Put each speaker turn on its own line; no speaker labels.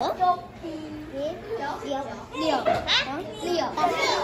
Liều. Liều. Liều.